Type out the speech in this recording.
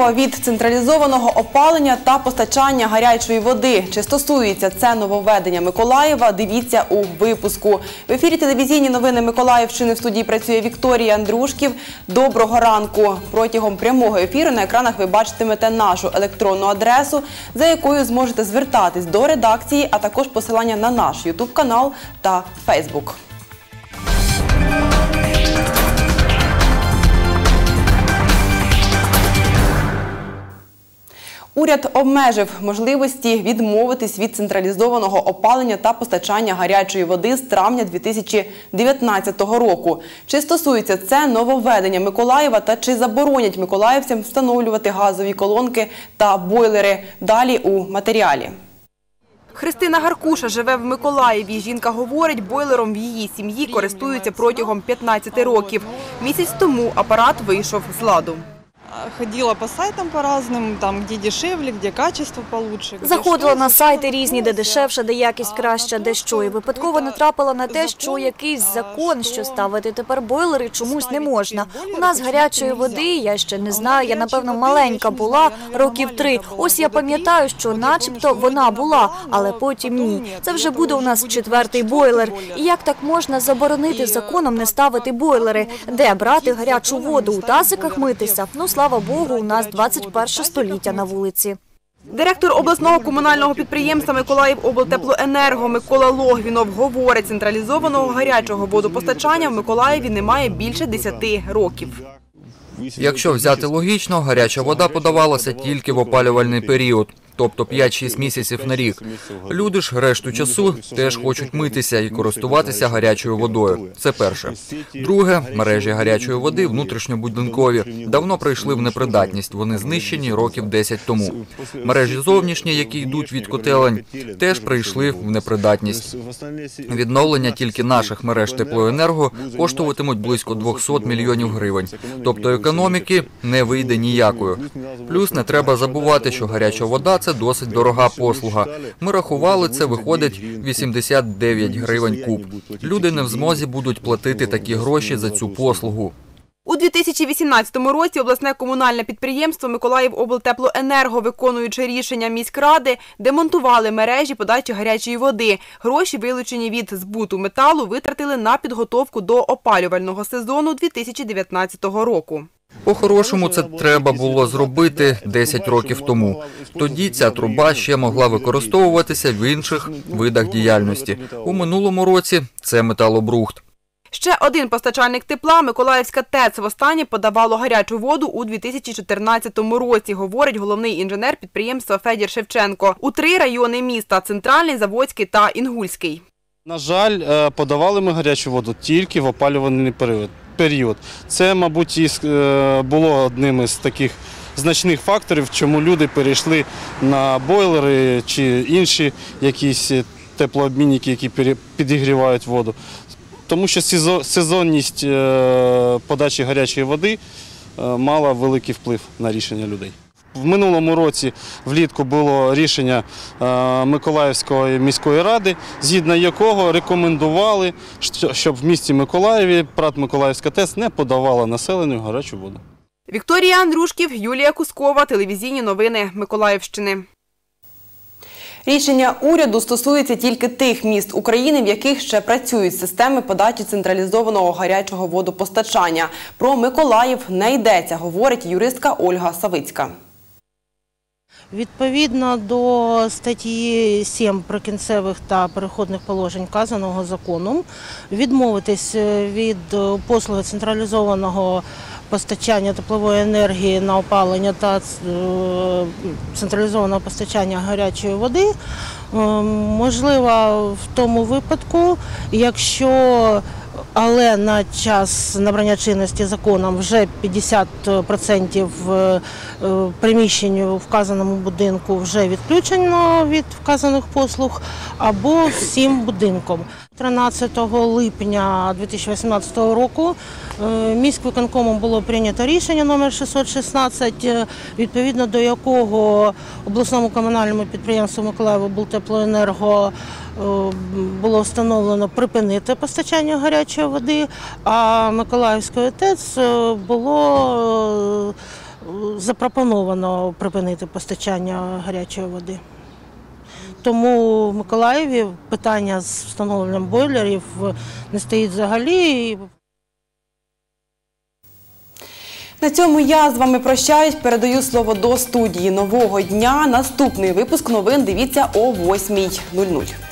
Відмова від централізованого опалення та постачання гарячої води. Чи стосується це нововведення Миколаєва? Дивіться у випуску. В ефірі телевізійні новини Миколаївщини в студії працює Вікторія Андрушків. Доброго ранку. Протягом прямого ефіру на екранах ви бачитимете нашу електронну адресу, за якою зможете звертатись до редакції, а також посилання на наш Ютуб канал та Фейсбук. Уряд обмежив можливості відмовитись від централізованого опалення та постачання гарячої води з травня 2019 року. Чи стосується це нововведення Миколаєва та чи заборонять миколаївцям встановлювати газові колонки та бойлери? Далі у матеріалі. Христина Гаркуша живе в Миколаєві. Жінка говорить, бойлером в її сім'ї користуються протягом 15 років. Місяць тому апарат вийшов з ладу. Ходила по сайтам по разным, там где дешевле, где качество получше. Заходила на сайти різні, де дешевше, де якість краща, де що. І випадково натрапила на те, що якийсь закон, що ставити тепер бойлери чомусь не можна. У нас гарячої води, я ще не знаю, я напевно маленька була, років три. Ось я пам'ятаю, що начебто вона була, але потім ні. Це вже буде у нас четвертий бойлер. І як так можна заборонити законом не ставити бойлери? Де брати гарячу воду? У тазиках митися? Ну, слава Богу, у нас 21 століття на вулиці. Директор обласного комунального підприємства «Миколаївоблтеплоенерго» Микола Логвінов говорить, централізованого гарячого водопостачання в Миколаєві немає більше 10 років. Якщо взяти логічно, гаряча вода подавалася тільки в опалювальний період, тобто 5-6 місяців на рік. Люди ж решту часу теж хочуть митися і користуватися гарячою водою. Це перше. Друге, мережі гарячої води внутрішньобудинкові давно прийшли в непридатність. Вони знищені років 10 тому. Мережі зовнішні, які йдуть від котелень, теж прийшли в непридатність. Відновлення тільки наших мереж теплоенерго коштуватимуть близько 200 мільйонів гривень. Тобто економіки не вийде ніякою. Плюс не треба забувати, що гаряча вода це досить дорога послуга. Ми рахували, це виходить 89 гривень куб. Люди не в змозі будуть платити такі гроші за цю послугу. У 2018 році обласне комунальне підприємство «Миколаївоблтеплоенерго», виконуючи рішення міськради, демонтували мережі подачі гарячої води. Гроші, вилучені від збуту металу, витратили на підготовку до опалювального сезону 2019 року. По-хорошому, це треба було зробити 10 років тому. Тоді ця труба ще могла використовуватися в інших видах діяльності. У минулому році це металобрухт. Ще один постачальник тепла, Миколаївська ТЕЦ, востаннє подавало гарячу воду у 2014 році, говорить головний інженер підприємства Федір Шевченко. У три райони міста – Центральний, Заводський та Інгульський. На жаль, е, подавали ми гарячу воду тільки в опалювальний період. Період. Це, мабуть, е, було одним із таких значних факторів, чому люди перейшли на бойлери чи інші якісь теплообмінники, які підігрівають воду. Тому що сезонність е, подачі гарячої води е, мала великий вплив на рішення людей. В минулому році влітку було рішення е, Миколаївської міської ради, згідно якого рекомендували, щоб в місті Миколаєві ПРАТ Миколаївська ТЕС не подавала населенню гарячу воду. Вікторія Андрушків, Юлія Кускова, телевізійні новини Миколаївщини. Рішення уряду стосується тільки тих міст України, в яких ще працюють системи подачі централізованого гарячого водопостачання. Про Миколаїв не йдеться, говорить юристка Ольга Савицька. Відповідно до статті 7 прикінцевих та переходних положень вказаного закону, відмовитись від е, послуги централізованого постачання теплової енергії на опалення та е, централізованого постачання гарячої води е, можливо в тому випадку, якщо але на час набрання чинності законом вже 50% е, е, приміщень у вказаному будинку вже відключено від вказаних послуг, або всім будинком. 13 липня 2018 року е, міськвиконкомом було прийнято рішення номер 616, е, відповідно до якого обласному комунальному підприємству Миколаївоблтеплоенерго е, було встановлено припинити постачання гарячої води, а Миколаївської ТЕЦ було запропоновано припинити постачання гарячої води. Тому в Миколаєві питання з встановленням бойлерів не стоїть взагалі. На цьому я з вами прощаюсь. Передаю слово до студії нового дня. Наступний випуск новин дивіться о 8.00.